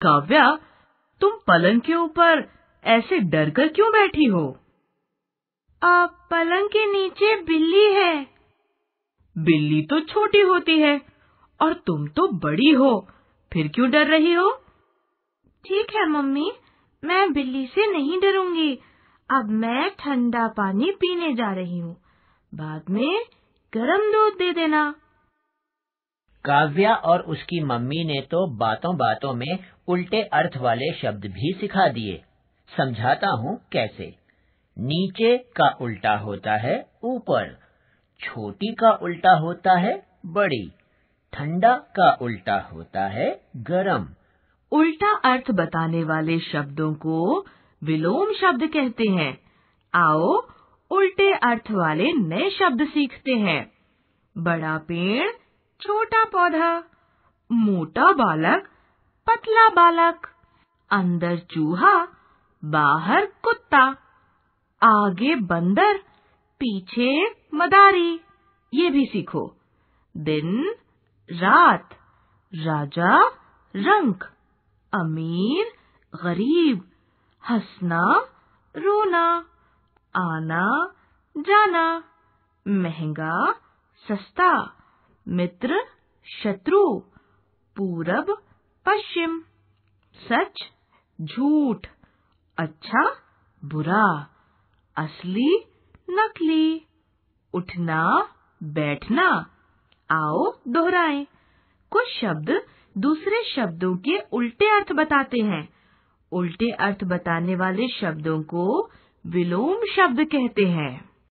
काव्या तुम पलंग के ऊपर ऐसे डर कर क्यों बैठी हो? आ, पलंग के नीचे बिल्ली है। बिल्ली तो छोटी होती है और तुम तो बड़ी हो। फिर क्यों डर रही हो? ठीक है मम्मी मैं बिल्ली से नहीं डरूँगी। अब मैं ठंडा पानी पीने जा रही हूँ। बाद में गरम दूध दे देना। काव्या और उसकी मम्मी ने तो बातों बातों में उल्टे अर्थ वाले शब्द भी सिखा दिए। समझाता हूँ कैसे। नीचे का उल्टा होता है ऊपर। छोटी का उल्टा होता है बड़ी। ठंडा का उल्टा होता है गरम। उल्टा अर्थ बताने वाले शब्दों को विलोम शब्द कहते हैं। आओ, उल्टे अर्थ वाले नए शब्द सीखते हैं। बड़ा पेड़ छोटा पौधा, मोटा बालक, पतला बालक, अंदर चूहा, बाहर कुत्ता, आगे बंदर, पीछे मदारी। ये भी सीखो। दिन, रात, राजा, रंक, अमीर, गरीब, हंसना, रोना, आना, जाना, महँगा, सस्ता। मित्र, शत्रु, पूरब, पश्चिम। सच, झूठ। अच्छा बुरा। असली, नकली। उठना, बैठना। आओ, दोहराएँ। कुछ शब्द दूसरे शब्दों के उल्टे अर्थ बताते हैं। उल्टे अर्थ बताने वाले शब्दों को विलोम शब्द कहते हैं।